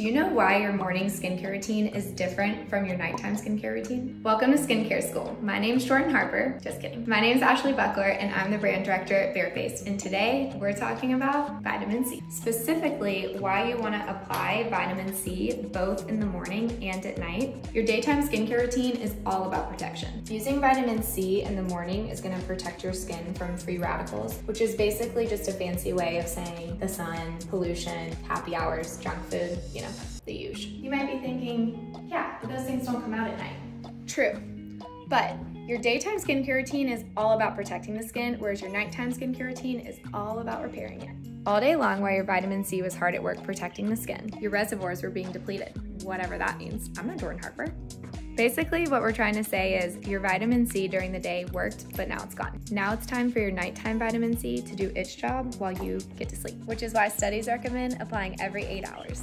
Do you know why your morning skincare routine is different from your nighttime skincare routine? Welcome to Skincare School. My name is Jordan Harper. Just kidding. My name is Ashley Buckler and I'm the brand director at Barefaced. And today we're talking about vitamin C. Specifically, why you want to apply vitamin C both in the morning and at night. Your daytime skincare routine is all about protection. Using vitamin C in the morning is going to protect your skin from free radicals, which is basically just a fancy way of saying the sun, pollution, happy hours, junk food, you know, True, but your daytime skincare routine is all about protecting the skin, whereas your nighttime skincare routine is all about repairing it. All day long, while your vitamin C was hard at work protecting the skin, your reservoirs were being depleted, whatever that means. I'm not Jordan Harper. Basically, what we're trying to say is your vitamin C during the day worked, but now it's gone. Now it's time for your nighttime vitamin C to do its job while you get to sleep, which is why studies recommend applying every eight hours.